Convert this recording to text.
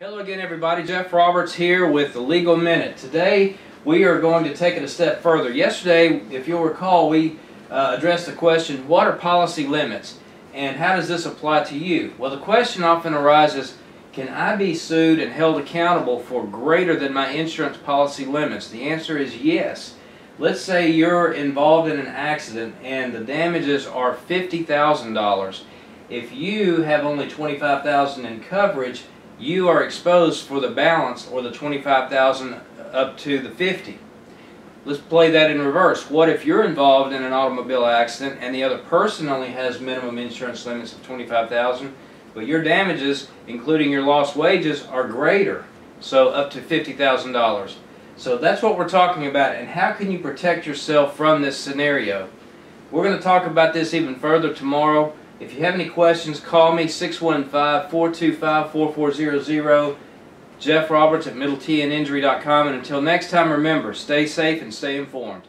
Hello again everybody, Jeff Roberts here with the Legal Minute. Today we are going to take it a step further. Yesterday, if you'll recall, we uh, addressed the question, what are policy limits and how does this apply to you? Well, the question often arises, can I be sued and held accountable for greater than my insurance policy limits? The answer is yes. Let's say you're involved in an accident and the damages are $50,000. If you have only 25,000 in coverage, you are exposed for the balance or the 25,000 up to the 50. Let's play that in reverse. What if you're involved in an automobile accident and the other person only has minimum insurance limits of 25,000, but your damages, including your lost wages, are greater, so up to $50,000. So that's what we're talking about and how can you protect yourself from this scenario. We're going to talk about this even further tomorrow. If you have any questions, call me 615-425-4400. Jeff Roberts at MiddleTandInjury.com. And until next time, remember, stay safe and stay informed.